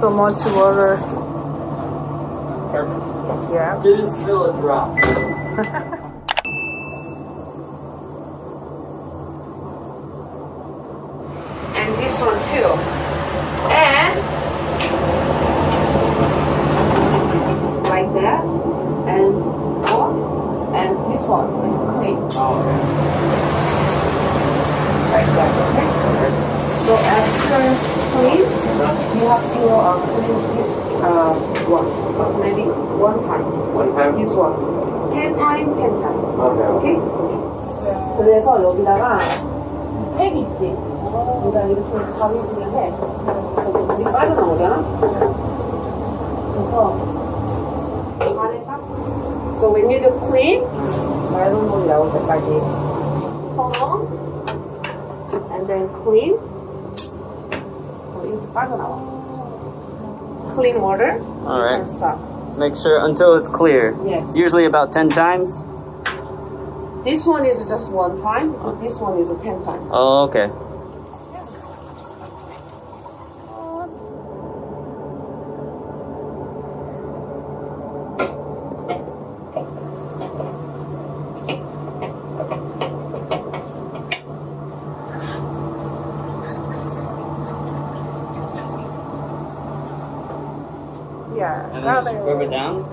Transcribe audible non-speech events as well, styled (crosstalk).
So much water. Perfect. Yeah. Didn't spill a drop. (laughs) And this one too. And like that. And one. And this one is clean. Oh, Like that, okay? So after clean, you have to uh, clean this uh, one. But maybe one time. One time? This one. Ten time, ten time. Okay. 오케이? 그래서 여기다가 팩 있지? 여기다 이렇게 가위질을 해. 그래서 물이 빠져나오잖아? 그래서 안에 딱 So when you do clean, 맑은 물이 나올 때까지 turn on and then clean. Oh, clean water. All right. Stop. Make sure until it's clear. Yes. Usually about 10 times. This one is just one time. So this one is a 10 times. Oh, okay. yeah. And then just rub it down.